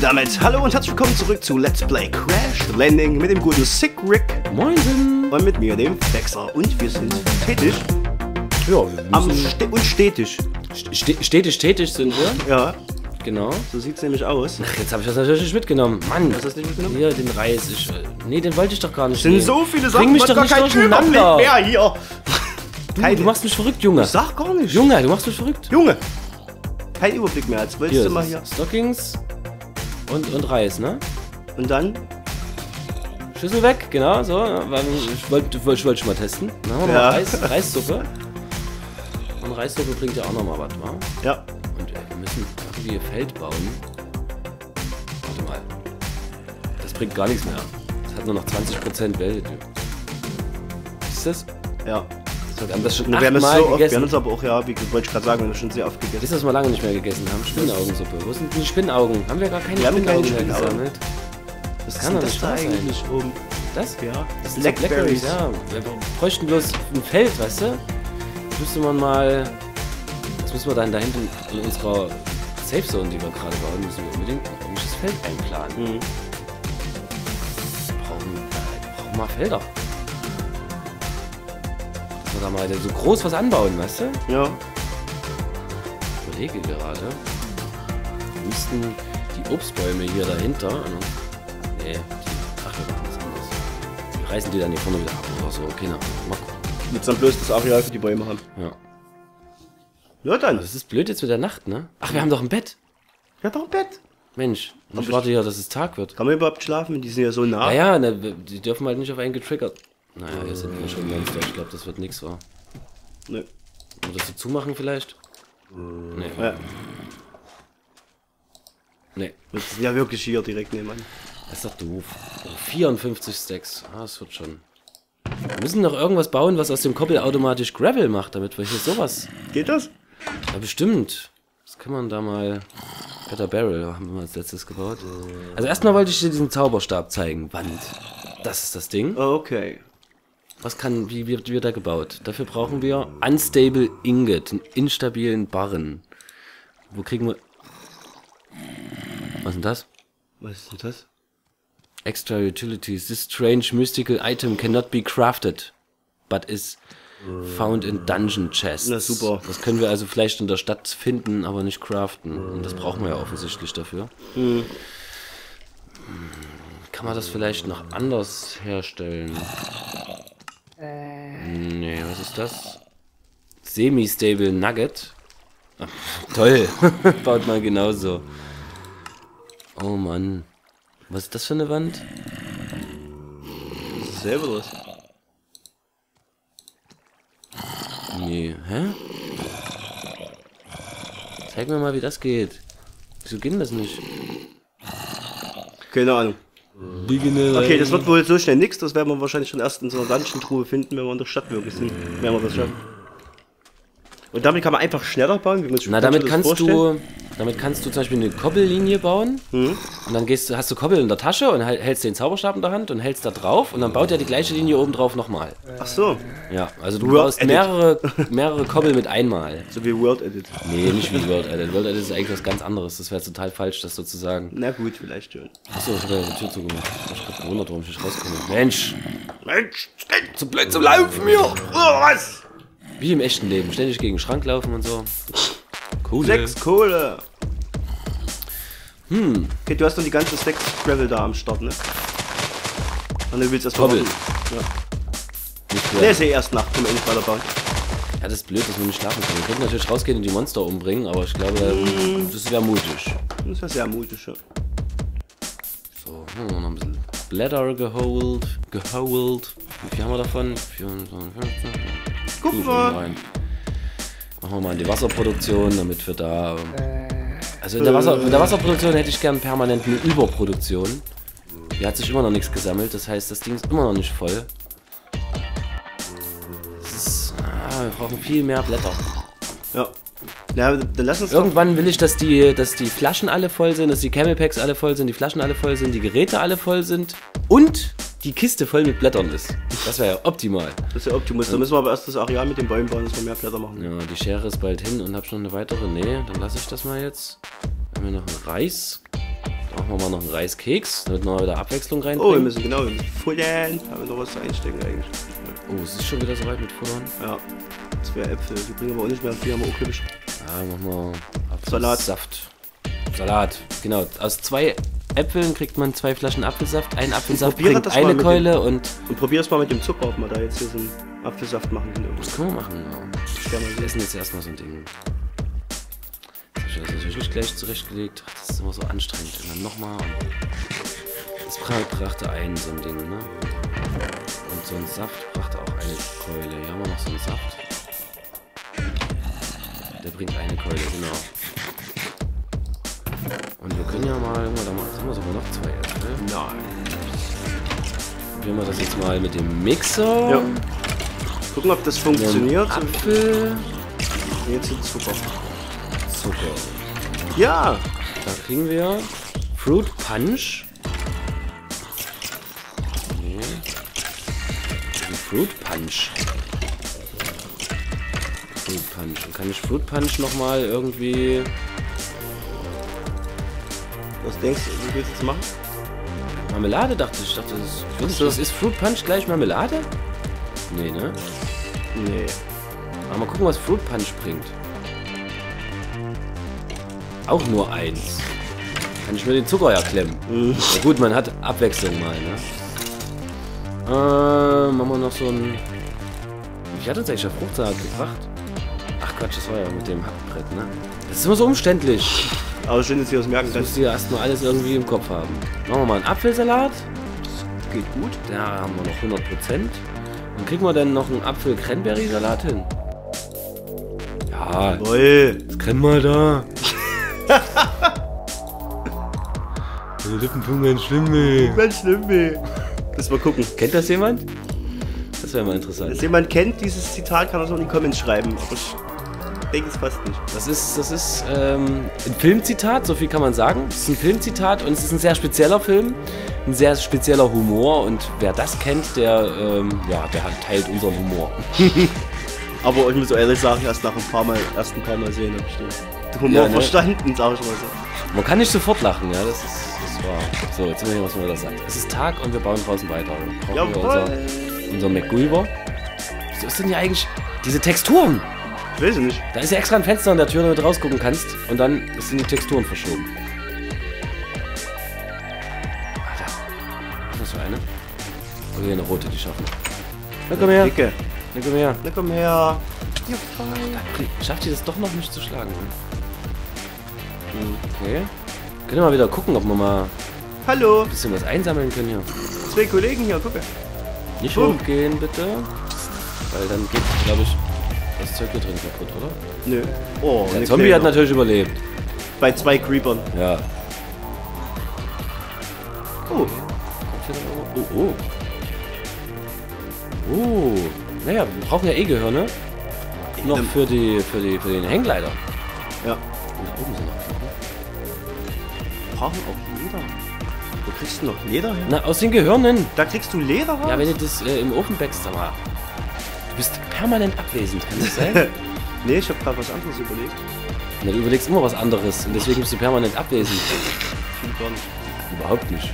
damit hallo und herzlich willkommen zurück zu Let's Play Crash Landing mit dem guten Sick Rick Moin! und mit mir, dem Flexer. Und wir sind tätig Ja, wir am Ste und stetig. Ste stetig tätig sind wir. Ja, Genau. so sieht's nämlich aus. Ach, jetzt habe ich das natürlich nicht mitgenommen. Mann. Hast du das nicht mitgenommen? Hier, den Reis. Ich, äh, nee, den wollte ich doch gar nicht. Es sind nehmen. so viele Bring Sachen, mich man doch nicht durcheinander. Mehr hier. Du, Keine- du machst mich verrückt, Junge. Ich sag gar nicht. Junge, du machst mich verrückt. Junge. Kein Überblick mehr. Jetzt wolltest Hier, du mal hier. Stockings und, und Reis, ne? Und dann? Schüssel weg, genau, so. weil Ich wollte ich wollte schon mal testen. Dann haben wir Ja. mal Reis, Reissuppe. Und Reissuppe bringt ja auch noch mal was, wa? Ja. Und äh, wir müssen irgendwie ein Feld bauen. Warte mal. Das bringt gar nichts mehr. Das hat nur noch 20% Value. Ist das? Ja. Wir haben das schon Wir haben das so oft, wir gegessen. haben das aber auch, ja, wie wollte ich gerade sagen, wir haben das schon sehr oft gegessen. Ist das mal lange nicht mehr gegessen haben? Spinnaugensuppe. Wo sind die Spinnaugen? Haben wir gar keine Wir haben keine Spinnaugen mehr Spinnaugen. gesammelt? Was kann doch nicht wahr sein. eigentlich oben? Das? Ja. Das sind Blackberries. Blackberries. Ja, wir bräuchten bloß ein Feld, weißt du? Das müsste man mal. Das müssen wir dann da hinten in unserer Safe Zone, die wir gerade bauen, müssen wir unbedingt ein komisches Feld einplanen. Mhm. Wir brauchen, wir brauchen mal Felder. Wir da mal so groß was anbauen, weißt du? Ja. Ich überlege gerade. Wir müssten die Obstbäume hier dahinter. Nee, die, ach, wir machen das anders. Wir reißen die dann hier vorne wieder ab oder so. Keine Ahnung. Mal gucken. Jetzt dann bloß das Areal für die Bäume haben. Ja. Ja, dann. Das ist blöd jetzt mit der Nacht, ne? Ach, wir haben doch ein Bett. Ja, doch ein Bett. Mensch, ich ich- warte ja, dass es Tag wird. Kann man überhaupt schlafen? Die sind ja so nah. Ja, ja, ne, die dürfen halt nicht auf einen getriggert. Naja, hier sind wir schon Monster. Ich glaube, das wird nix, wa? Nee. Oder das so zumachen vielleicht? Nee. Ja. Nee, Das sind ja wirklich hier direkt nebenan. das ist doch doof. Oh, 54 Stacks. Ah, das wird schon. Wir müssen noch irgendwas bauen, was aus dem Koppel automatisch Gravel macht, damit wir hier sowas. Geht das? Ja, bestimmt. Das kann man da mal. Better Barrel haben wir mal als letztes gebaut. Also erstmal wollte ich dir diesen Zauberstab zeigen. Wand. Das ist das Ding. Okay. Was kann, wie wird, wird er gebaut? Dafür brauchen wir Unstable Ingot, einen instabilen Barren. Wo kriegen wir. Was ist denn das? Was ist denn das? Extra Utilities. This strange mystical item cannot be crafted, but is found in dungeon chests. Na, super. Das können wir also vielleicht in der Stadt finden, aber nicht craften. Und das brauchen wir ja offensichtlich dafür. Hm. Kann man das vielleicht noch anders herstellen? Was ist das? Semi-stable Nugget. Ach, toll. Baut man genauso. Oh Mann. Was ist das für eine Wand? Das ist selber los. Nee, hä? Zeig mir mal, wie das geht. Wieso geht denn das nicht? Keine Ahnung. Okay, das wird wohl so schnell nix. Das werden wir wahrscheinlich schon erst in so einer Dungeon-Truhe finden, wenn wir in der Stadt wirklich sind. Werden wir das schaffen. Und damit kann man einfach schneller bauen, wie man sich Na, damit kannst vorstellen. Damit kannst du zum Beispiel eine Koppellinie bauen. Hm? Und dann gehst du, hast du Koppel in der Tasche und hält- hältst den Zauberstab in der Hand und hältst da drauf und dann baut er die gleiche Linie oben drauf nochmal. Ach so, Ja, also du World baust Edit. mehrere, mehrere Koppel mit einmal. so wie World Edit. Nee, nicht wie World Edit. World Edit ist eigentlich was ganz anderes. Das wäre total falsch, das so zu sagen. Na gut, vielleicht schon. Achso, ich habe ja die Tür zugemacht. Ich hab gerade gewundert, warum ich nicht rauskomme. Mensch, Mensch, zu blöd zum Laufen mir! oh, was? Wie im echten Leben. Ständig gegen den Schrank laufen und so. Cool. Sechs Kohle. Hm. Okay, du hast doch die ganze Stack Gravel da am Start, ne? Und du willst erst mal Koppel. warten. Nicht Ne, mehr. ist ja erst Nacht, können wir endlich weiterbauen. Ja, das ist blöd, dass wir nicht schlafen können. Wir könnten natürlich rausgehen und die Monster umbringen, aber ich glaube, das wäre mutig. Das wäre sehr mutig, ja. So, hm, noch ein bisschen Blätter geholt. Geholt. Wie viel haben wir davon? 415. Gucken Gut, wir. rein. Machen wir mal in die Wasserproduktion, damit wir da. ähm, Also in der, Wasser, in der Wasserproduktion hätte ich gern permanent eine Überproduktion. Hier hat sich immer noch nichts gesammelt, das heißt, das Ding ist immer noch nicht voll. Ist, ah, wir brauchen viel mehr Blätter. Ja. Ja, dann lass uns. Irgendwann will ich, dass die, dass die Flaschen alle voll sind, dass die Camel Packs alle voll sind, die Flaschen alle voll sind, die Geräte alle voll sind und die Kiste voll mit Blättern ist. Das wäre ja optimal. Das ist ja Optimus. Da müssen wir aber erst das Areal mit den Bäumen bauen, dass wir mehr Blätter machen. Ja, die Schere ist bald hin und hab schon eine weitere. Nee, dann lasse ich das mal jetzt. Haben wir noch einen Reis? Machen wir mal noch einen Reiskeks, damit wir wieder Abwechslung Oh, wir müssen genau, wir müssen futtern. Haben wir noch was zu einstecken eigentlich? Oh, es ist schon wieder soweit mit Futtern. Ja. Zwei Äpfel, die bringen aber auch nicht mehr viel, haben wir auch glücklich. Ja, machen wir Salat. Saft. Salat, genau. Aus zwei Äpfeln kriegt man zwei Flaschen Apfelsaft. Ein Apfelsaft bringt eine Keule und Und probier es mal mit dem Zucker, ob wir da jetzt hier so einen Apfelsaft machen können. das können wir machen. Ja. Mal Wir essen jetzt erstmal so ein Ding. Das habe ich das natürlich gleich zurechtgelegt. Das ist immer so anstrengend. Und dann nochmal. Das bra- brachte ein so ein Ding, ne? Und so ein Saft brachte auch eine Keule. Hier haben wir noch so einen Saft. Der bringt eine Keule, genau. Und wir können ja mal, da haben wir sogar noch zwei Äpfel. Nein. Probieren wir das jetzt mal mit dem Mixer. Ja. Gucken, ob das funktioniert. Apfel, jetzt den Zucker. Zucker. Ja! Da kriegen wir Fruit Punch. Nee. Ein Fruit Punch. Fruit Punch. Und kann ich Fruit Punch nochmal irgendwie. Was denkst du, wie willst du das machen? Marmelade dachte ich. Ich dachte, das ist, findest du, das ist Fruit Punch gleich Marmelade? Nee, ne? Nee. Aber mal gucken, was Fruit Punch bringt. Auch nur eins. Kann ich mir den Zucker ja klemmen. Ja gut, man hat Abwechslung mal, ne? Äh, machen wir noch so ein... Wie hat uns eigentlich der Fruchtsalat gebracht? Ach Quatsch, das war ja mit dem Hackbrett, ne? Das ist immer so umständlich. Aber schön, dass ihr das merken Das kannst. musst du ja erstmal alles irgendwie im Kopf haben. Machen wir mal einen Apfelsalat. Geht gut. Da haben wir noch 100%. Dann kriegen wir dann noch einen Apfel-Cranberry-Salat hin. Ja, Jawohl. das kennen wir da. Meine Lippen tun ganz schlimm weh. Mensch, schlimm weh. Lass mal gucken. Kennt das jemand? Das wäre mal interessant. Wenn jemand kennt, dieses Zitat, kann er es auch in die Comments schreiben. Denke es fast nicht. Das ist, das ist ähm, ein Filmzitat, so viel kann man sagen. Es ist ein Filmzitat und es ist ein sehr spezieller Film, ein sehr spezieller Humor und wer das kennt, der, ähm, ja, der teilt unseren Humor. Aber ich muss ehrlich sagen, erst nach ein paar Mal, erst ein paar Mal sehen, habe ich den Humor Ja, ne? verstanden, sag ich mal so. Man kann nicht sofort lachen, ja, das ist, das war. So, jetzt sind wir hier, was man da sagt. Es ist Tag und wir bauen draußen weiter. Jawohl. unser, unser MacGulliver. Wieso ist denn hier eigentlich diese Texturen? Ich weiß es nicht. Da ist ja extra ein Fenster an der Tür, damit du rausgucken kannst. Und dann sind die Texturen verschoben. Alter. Was ist das für eine? Oh, hier eine rote, die schaffen. Na komm her. Dicke. Na komm her. Na komm her. Schafft ihr das doch noch nicht zu schlagen? Ne? Okay. Können wir mal wieder gucken, ob wir mal ein Hallo. bisschen was einsammeln können hier. Zwei Kollegen hier, gucke. Nicht Bumm. hochgehen, bitte. Weil dann geht, glaube ich, das Zeug hier drin kaputt, oder? Nö. Oh, Der Zombie Kleine. hat natürlich überlebt. Bei zwei Creepern. Ja. Oh, Oh, oh. Oh. Naja, wir brauchen ja eh Gehirne. Noch Ähm. für, die, für, die, für den Hängleiter. ja. Und da oben sind noch Knochen. Brauchen auch Leder. Wo kriegst du noch Leder her? Na, aus den Gehirnen. Da kriegst du Leder raus? Ja, wenn du das äh, im Ofen backst, aber du bist permanent abwesend, kann das sein? nee, ich habe gerade was anderes überlegt. Na, du überlegst immer was anderes und deswegen bist du permanent abwesend. Stimmt gar nicht. Überhaupt nicht.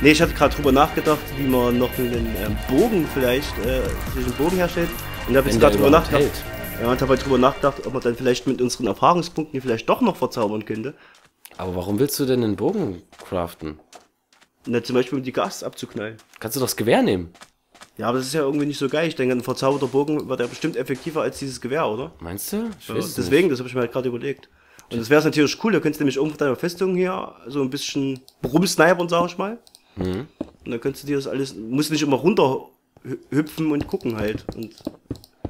Nee, ich hatte gerade drüber nachgedacht, wie man noch einen ähm, Bogen vielleicht, äh, einen Bogen herstellt. Und da habe ich gerade drüber nachgedacht. hält. Ja, und habe halt drüber nachgedacht, ob man dann vielleicht mit unseren Erfahrungspunkten vielleicht doch noch verzaubern könnte. Aber warum willst du denn einen Bogen craften? Dann zum Beispiel um die Gas abzuknallen. Kannst du doch das Gewehr nehmen. Ja, aber das ist ja irgendwie nicht so geil. Ich denke, ein verzauberter Bogen wird ja bestimmt effektiver als dieses Gewehr, oder? Meinst du? Ich weiß es deswegen, das habe ich mir halt gerade überlegt. Und das wäre natürlich cool, da könntest du nämlich irgendwo deiner Festung hier so ein bisschen rumsnipern, sag ich mal. Mhm. Und dann könntest du dir das alles, musst nicht immer runter hü- hüpfen und gucken halt und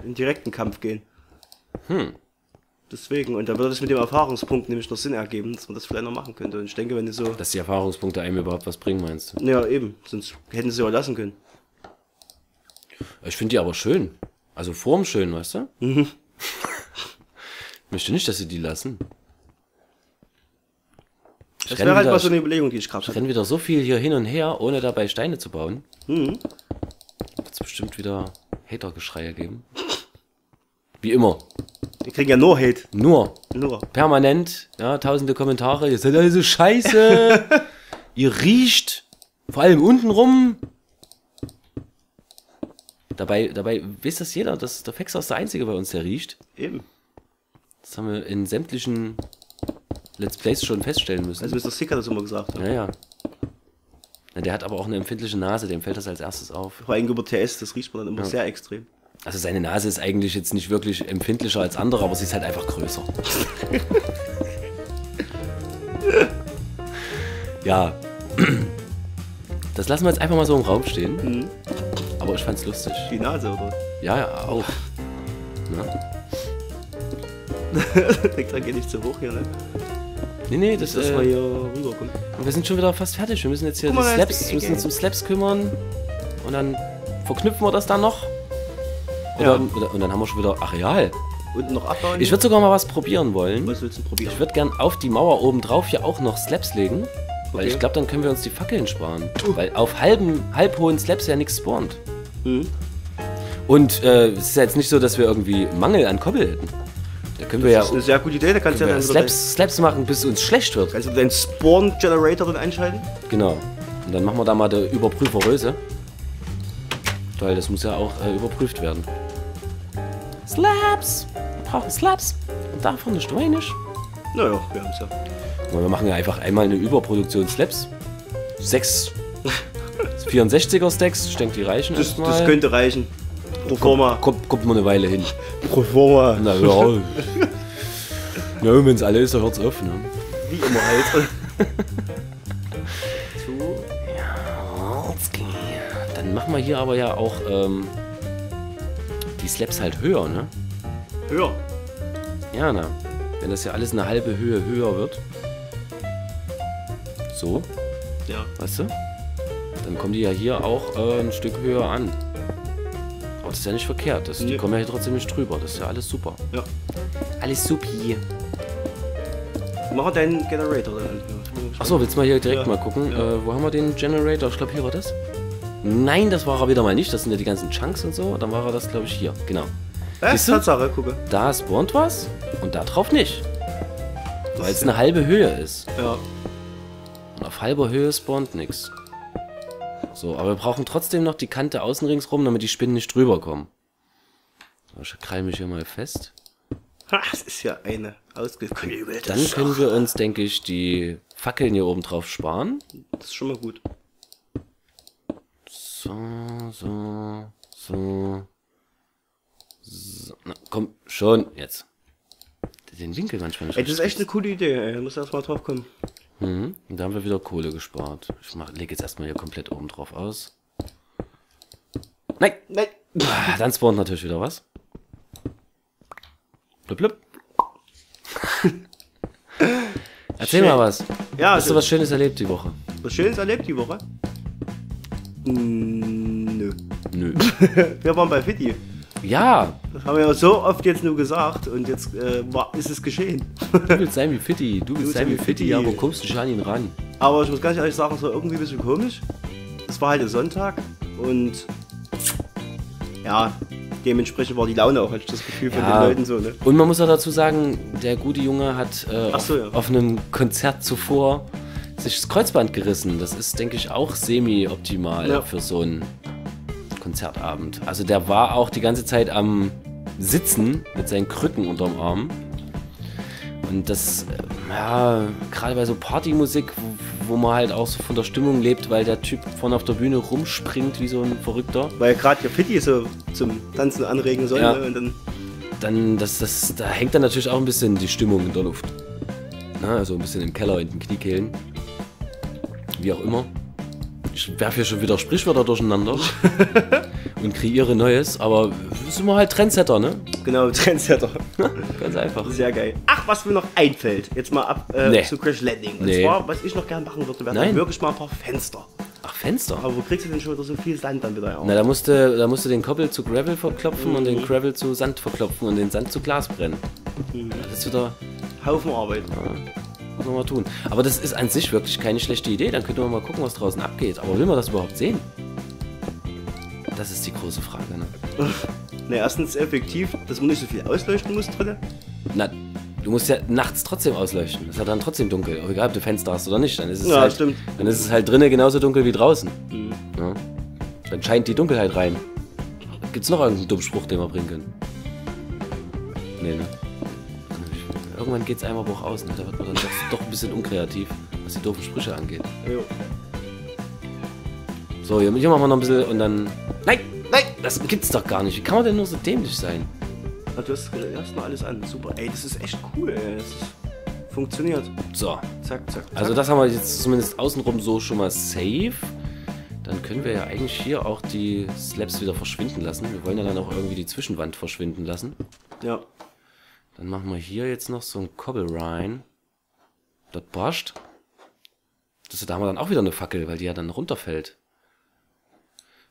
in direkten Kampf gehen. Hm. Deswegen, und da würde es mit dem Erfahrungspunkt nämlich noch Sinn ergeben, dass man das vielleicht noch machen könnte. Und ich denke, wenn du so, Dass die Erfahrungspunkte einem überhaupt was bringen, meinst du? ja eben, sonst hätten sie ja lassen können. Ich finde die aber schön. Also formschön, weißt du? Mhm. ich möchte nicht, dass sie die lassen. Ich Das wäre halt wieder- mal so eine Überlegung, die ich gerade Ich hatte. renne wieder so viel hier hin und her, ohne dabei Steine zu bauen. Mhm. Wird es bestimmt wieder Hatergeschreie geben. Wie immer. Wir kriegen ja nur Hate. Nur. Nur. Permanent. Ja, tausende Kommentare. Ihr seid alle so scheiße. Ihr riecht. Vor allem unten rum. Dabei, dabei weiß das jeder, dass der Fexer ist der Einzige bei uns, der riecht. Eben. Das haben wir in sämtlichen Let's Plays schon feststellen müssen. Also Mr. Sick hat das immer gesagt. ja, ja. Na, der hat aber auch eine empfindliche Nase, dem fällt das als erstes auf. Vor allem über TS, das riecht man dann immer sehr extrem. Also seine Nase ist eigentlich jetzt nicht wirklich empfindlicher als andere, aber sie ist halt einfach größer. ja. Das lassen wir jetzt einfach mal so im Raum stehen. Aber ich fand's lustig. Die Nase, oder? Ja, ja, auch. Ja. Denkt dran, geh nicht zu hoch hier, ne? Nee, nee, das, Dass äh, wir hier rüberkommen. wir sind schon wieder fast fertig. Wir müssen jetzt hier Guck die da ist Slaps, wir müssen uns um Slaps kümmern. Und dann verknüpfen wir das dann noch. Oder, Ja. oder, und dann haben wir schon wieder Areal. Unten noch abbauen. Ich würde sogar mal was probieren wollen. Was willst du probieren? Ich würde gern auf die Mauer oben drauf hier auch noch Slabs legen. Weil Okay. ich glaube, dann können wir uns die Fackeln sparen. Weil auf halben, halb hohen Slabs ja nichts spawnt. Mhm. Und äh, es ist ja jetzt nicht so, dass wir irgendwie Mangel an Kobbel hätten. Da können wir ja, Das ist eine sehr gute Idee, da kannst du ja dann Slabs, Slabs machen, bis uns schlecht wird. kannst du deinen Spawn-Generator dann einschalten. Genau. Und dann machen wir da mal der Überprüfer Röse. Weil das muss ja auch äh, überprüft werden. Slabs! Wir brauchen Slabs. Und davon nicht wenig. Naja, wir haben es ja. Und wir machen ja einfach einmal eine Überproduktion Slaps. Sechs 64er Stacks, ich denke, die reichen Das, erstmal. das könnte reichen. Pro forma. kommt, kommt mal eine Weile hin. Pro forma. Na ja. ja, wenn es alle ist, dann hört's auf. Ne? Wie immer halt. so. Dann machen wir hier aber ja auch ähm, die Slaps halt höher, ne? Höher. Ja, na. Wenn das ja alles eine halbe Höhe höher wird. So, Ja. weißt du? Dann kommen die ja hier auch äh, ein Stück höher an. Aber das ist ja nicht verkehrt. Das, Die Nee. kommen ja hier trotzdem nicht drüber. Das ist ja alles super. Ja. Alles supi. Mach deinen Generator dann. Achso, willst du mal hier direkt Ja. mal gucken? Ja. Äh, wo haben wir den Generator? Ich glaube, hier war das. Nein, das war er wieder mal nicht. Das sind ja die ganzen Chunks und so. Dann war er das, glaube ich, hier. Genau. Äh, Siehst? Tatsache, gucke. Da spawnt was und da drauf nicht. Weil es eine halbe Höhe ist. Ja. Und auf halber Höhe spawnt nichts. So, aber wir brauchen trotzdem noch die Kante außen ringsrum, damit die Spinnen nicht drüber kommen. So, ich krall mich hier mal fest. Ha, das ist ja eine ausgeklügelte Dann können wir uns, denke ich, die Fackeln hier oben drauf sparen. Das ist schon mal gut. So, so, so. so. Na, komm, schon, jetzt. Den Winkel manchmal nicht. Ey, das ist echt eine coole Idee, ey. Da muss erst mal drauf kommen. Mhm. Und da haben wir wieder Kohle gespart. Ich mach, leg jetzt erstmal hier komplett oben drauf aus. Nein! Nein. Dann spawnt natürlich wieder was. Blub, blub. Erzähl Schön. mal was. Ja, Hast du was Schönes erlebt die Woche? was Schönes erlebt die Woche? Mm, nö. Nö. Wir waren bei Fitti. Ja, Das haben wir ja so oft jetzt nur gesagt und jetzt äh, ist es geschehen. du willst sein wie Fitti. Du willst sein wie Fitti, aber kommst nicht an ihn ran. Aber ich muss ganz ehrlich sagen, es war irgendwie ein bisschen komisch. Es war halt ein Sonntag und ja, dementsprechend war die Laune auch, hatte ich das Gefühl von Ja. den Leuten so, ne? Und man muss auch dazu sagen, der gute Junge hat äh, so, auf, ja. auf einem Konzert zuvor sich das Kreuzband gerissen. Das ist, denke ich, auch semi-optimal Ja. für so einen Konzertabend. Also der war auch die ganze Zeit am Sitzen mit seinen Krücken unterm Arm. Und das, äh, ja, gerade bei so Partymusik, wo, wo man halt auch so von der Stimmung lebt, weil der Typ vorne auf der Bühne rumspringt wie so ein Verrückter. Weil gerade Fitti so zum Tanzen anregen soll Ja. ne? und dann dann, das, das, da hängt dann natürlich auch ein bisschen die Stimmung in der Luft. Na, also ein bisschen im Keller, in den Kniekehlen. Wie auch immer. Ich werfe hier schon wieder Sprichwörter durcheinander und kreiere Neues, aber sind wir halt Trendsetter, ne? genau Trendsetter. Ganz einfach. Sehr geil. Ach, was mir noch einfällt, jetzt mal ab äh, Nee. zu Crash Landing. Und Nee. zwar, was ich noch gern machen würde, wäre wirklich mal ein paar Fenster. Ach, Fenster. Aber wo kriegst du denn schon wieder so viel Sand dann wieder Na, auf? da musste, da musste den Koppel zu Gravel verklopfen und Mhm. den Gravel zu Sand verklopfen und den Sand zu Glas brennen. Mhm. Das ist wieder, Haufen Arbeit. Muss man mal tun. Aber das ist an sich wirklich keine schlechte Idee. Dann könnte man mal gucken, was draußen abgeht. Aber will man das überhaupt sehen? Das ist die große Frage, ne? Ne, erstens effektiv, dass man nicht so viel ausleuchten muss drin. Na, du musst ja nachts trotzdem ausleuchten. Es ist ja dann trotzdem dunkel. Auch egal, ob du Fenster hast oder nicht. Dann ist es Ja, halt, stimmt. Dann ist es halt drinnen genauso dunkel wie draußen. Mhm. Ja. Dann scheint die Dunkelheit rein. Gibt's noch irgendeinen dummen Spruch, den wir bringen können? Nee, ne? Irgendwann geht's einem aber auch aus, ne? Da wird man dann doch, ein bisschen unkreativ, was die doofen Sprüche angeht. Jo. So, hier, hier machen wir noch ein bisschen und dann. Nein! Nein! Das gibt's doch gar nicht. Wie kann man denn nur so dämlich sein? Ah, du hast erstmal alles an. Super. Ey, das ist echt cool, ey. Das ist, funktioniert. So. Zack, zack, zack. Also das haben wir jetzt zumindest außenrum so schon mal safe. Dann können wir ja eigentlich hier auch die Slabs wieder verschwinden lassen. Wir wollen ja dann auch irgendwie die Zwischenwand verschwinden lassen. Ja. Dann machen wir hier jetzt noch so ein Cobble rein. Das passt. Das, da haben wir dann auch wieder eine Fackel, weil die ja dann runterfällt.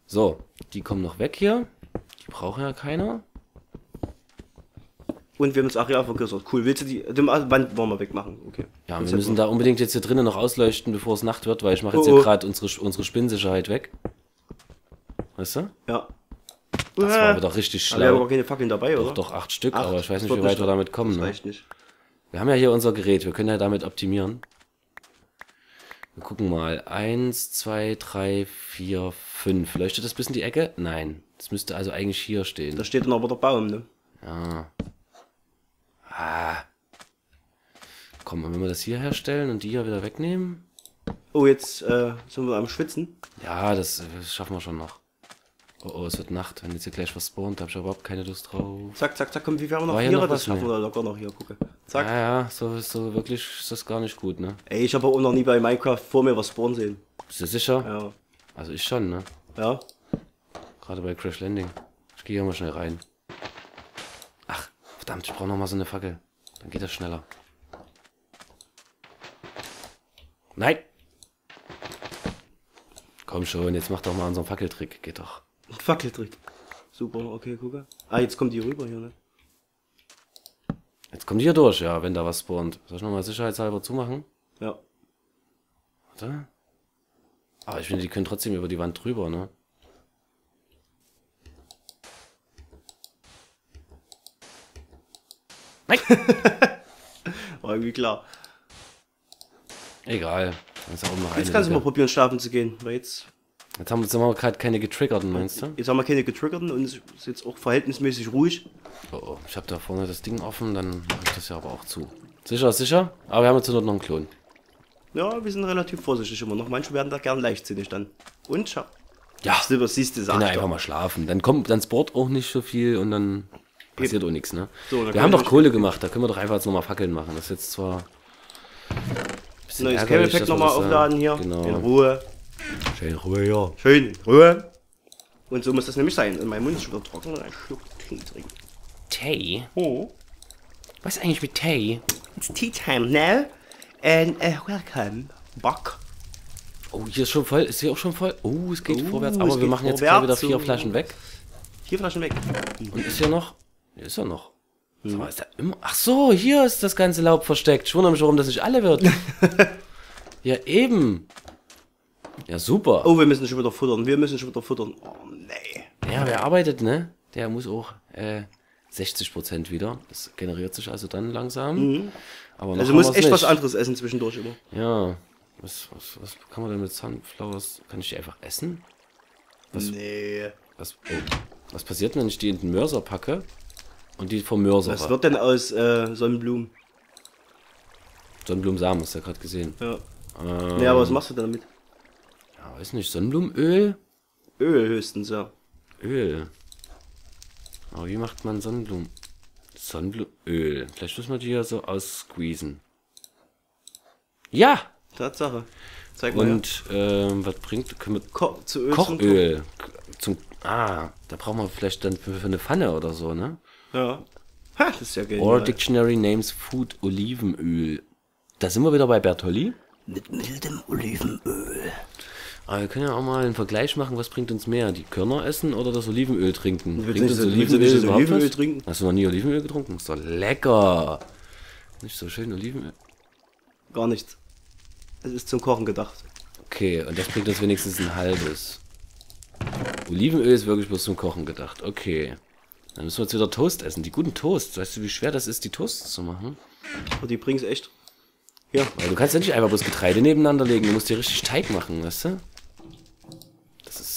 So, die kommen noch weg hier. Die brauchen ja keiner. Und wir haben das Areal vergrößert. Cool. Willst du die, die Wand wollen wir wegmachen? Okay. Ja, wir müssen da unbedingt jetzt hier drinnen noch ausleuchten, bevor es Nacht wird, weil ich mache jetzt Oh, hier oh. gerade unsere, unsere Spinnsicherheit weg. Weißt du? Ja. Das war wieder richtig Aber wir haben schlau. aber keine Fackeln dabei, oder? Doch, doch, acht Stück, Acht? aber ich weiß nicht, wie weit wir damit kommen. Das Ne? reicht nicht. Wir haben ja hier unser Gerät, wir können ja damit optimieren. Wir gucken mal. Eins, zwei, drei, vier, fünf. Leuchtet das bis in die Ecke? Nein. Das müsste also eigentlich hier stehen. Da steht dann aber der Baum, ne? Ja. Ah. Komm, und wenn wir das hier herstellen und die hier wieder wegnehmen? Oh, jetzt äh, sind wir am Schwitzen. Ja, das, das schaffen wir schon noch. Oh, oh, es wird Nacht. Wenn jetzt hier gleich was spawnt, hab ich überhaupt keine Lust drauf. Zack, zack, zack, komm, wie werden wir noch hier Das schaffen wir locker noch hier, gucke. Zack. Ja, ja, so, so wirklich ist das gar nicht gut, ne? Ey, ich habe auch noch nie bei Minecraft vor mir was spawnen sehen. Bist du sicher? Ja. Also ich schon, ne? Ja. Gerade bei Crash Landing. Ich gehe hier mal schnell rein. Ach, verdammt, ich brauche noch mal so eine Fackel. Dann geht das schneller. Nein! Komm schon, jetzt mach doch mal unseren Fackeltrick. Geht doch. Ein Fackeltrick. Super, okay, gucke. Ah, jetzt kommt die rüber hier, ne? Jetzt kommt hier durch, ja, wenn da was spawnt. Soll ich nochmal sicherheitshalber zumachen? Ja. Warte. Aber ich finde, die können trotzdem über die Wand drüber, ne? Nein! War irgendwie klar. Egal. Jetzt kannst du mal probieren, schlafen zu gehen. Weil jetzt, Jetzt haben, jetzt haben wir gerade keine getriggerten, meinst du? jetzt haben wir keine getriggerten und es ist jetzt auch verhältnismäßig ruhig. Oh, oh, ich habe da vorne das Ding offen, dann mache ich das ja aber auch zu. Sicher, sicher. Aber wir haben jetzt nur noch einen Klon. Ja, wir sind relativ vorsichtig immer noch. Manche werden da gern leichtsinnig dann. Und schau. Ja, Silber, siehst du, ja ich einfach mal schlafen. Dann kommt, dann sport auch nicht so viel und dann passiert auch nichts, ne? So, wir haben doch Kohle gemacht, da können wir doch einfach jetzt nochmal Fackeln machen. Das ist jetzt zwar. Neues dass wir nochmal aufladen hier. Genau. In Ruhe. Schön Ruhe, ja. Schön Ruhe. Und so muss das nämlich sein. Und mein Mund ist schon wieder trocken und ein Schluck Tee trinken. Tay? Oh. Was ist eigentlich mit Tay? It's tea time now. And uh, welcome back. Oh, hier ist schon voll. Ist hier auch schon voll? Oh, es geht Oh, vorwärts. Aber wir machen jetzt gleich wieder vorwärts, vier so. Flaschen weg. Vier Flaschen weg. Und ist hier noch? Hier ist er noch. Hm. Sag mal, ist da immer. Ach so, hier ist das ganze Laub versteckt. Ich wundere mich, warum das nicht alle wird. ja, eben. Ja, super. Oh, wir müssen schon wieder futtern. Wir müssen schon wieder futtern. Oh, nee. Ja, wer arbeitet, ne? Der muss auch äh, 60% wieder. Das generiert sich also dann langsam. Aber noch Also muss echt nicht. was anderes essen zwischendurch immer. Ja. Was, was, was kann man denn mit Sunflowers? Kann ich die einfach essen? Was- Nee. Was, oh, was passiert, wenn ich die in den Mörser packe und die vom Mörser Was wird denn aus äh, Sonnenblumen? Sonnenblumensamen, hast du ja gerade gesehen. Ja. Ähm, Nee, aber was machst du denn damit? Ja, weiß nicht, Sonnenblumenöl? Öl höchstens, ja. Öl. Aber wie macht man Sonnenblumen? Sonnenblumenöl. Vielleicht muss man die ja so aussqueezen. Ja! Tatsache. Zeig mal. Und ähm, was bringt? Können wir Ko zu Öl Kochöl. Zum, ah, da brauchen wir vielleicht dann für, für eine Pfanne oder so, ne? Ja. Ha, das ist ja Or genial. Dictionary Names Food Olivenöl. Da sind wir wieder bei Bertolli. Mit mildem Olivenöl. Aber wir können ja auch mal einen Vergleich machen, was bringt uns mehr? Die Körner essen oder das Olivenöl trinken? Bringt uns du nicht das Olivenöl trinken? Hast du noch nie Olivenöl getrunken? Ist doch lecker. Nicht so schön Olivenöl. Gar nichts. Es ist zum Kochen gedacht. Okay, und das bringt uns wenigstens ein halbes. Olivenöl ist wirklich bloß zum Kochen gedacht. Okay. Dann müssen wir jetzt wieder Toast essen. Die guten Toasts. Weißt du, wie schwer das ist, die Toasts zu machen? Und die bringen's echt. Hier. Weil du kannst ja nicht einfach bloß Getreide nebeneinander legen. Du musst dir richtig Teig machen, weißt du?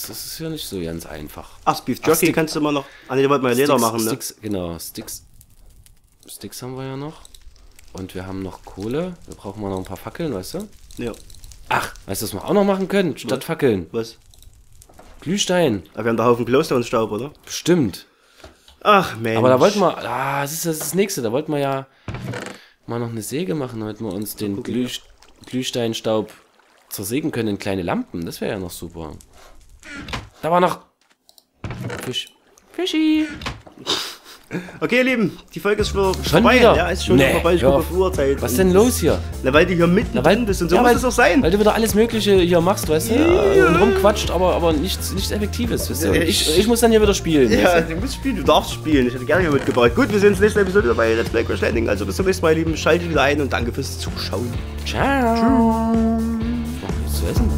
Das ist, das ist ja nicht so ganz einfach. Ach, Beef Jerky Stick- kannst du immer noch. Ah, ne, die wollten wir Leder Sticks, machen, ne? Sticks, genau, Sticks. Sticks haben wir ja noch. Und wir haben noch Kohle. Wir brauchen mal noch ein paar Fackeln, weißt du? Ja. Ach, weißt du, was wir auch noch machen können? Statt Fackeln. Was? Glühstein. Aber wir haben da Haufen Glowstone-Staub, oder? Bestimmt. Ach, Mensch. Aber da wollten wir, ah, das ist das, ist das nächste, da wollten wir ja mal noch eine Säge machen, damit wir uns den Glüh, Glühsteinstaub zersägen können in kleine Lampen. Das wäre ja noch super. Da war noch Fisch. Fischi. Okay, ihr Lieben, die Folge ist schon, Schon vorbei. wieder? Ja, ist schon Nee, vorbei. Ich gucke auf. Uhrzeit. Was denn los hier? Na, weil du hier mitten Na, weil, drin bist und so ja, muss weil, es auch sein. Weil du wieder alles Mögliche hier machst, weißt du? Ja. Und rumquatscht, aber, aber nichts, nichts Effektives, weißt du? Ja, Ich, ich- ich muss dann hier wieder spielen. Ja, weißt du musst spielen, du darfst spielen. Ich hätte gerne hier mitgebracht. Gut, wir sehen uns nächste Episode bei Let's Play Crash Landing. Also bis zum nächsten Mal, ihr Lieben. Schaltet wieder ein und danke fürs Zuschauen. du? Ciao. Was zu essen?